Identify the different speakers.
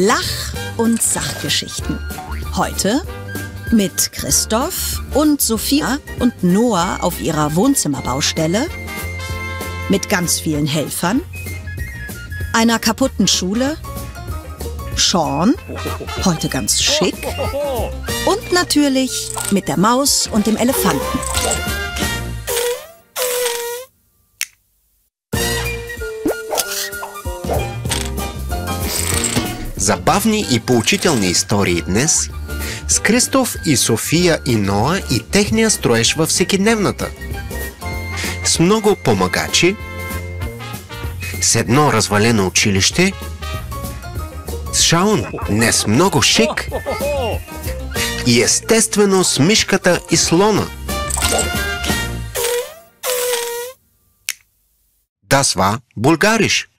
Speaker 1: Lach- und Sachgeschichten. Heute mit Christoph und Sophia und Noah auf ihrer Wohnzimmerbaustelle, mit ganz vielen Helfern, einer kaputten Schule, Sean, heute ganz schick, und natürlich mit der Maus und dem Elefanten.
Speaker 2: Забавни и поучителни истории днес с Кристоф и София и Ноа и техния строеж във всекидневната. С много помагачи, с едно развалено училище, с Шаун днес много шик и естествено с мишката и слона. Das war Bulgarisch.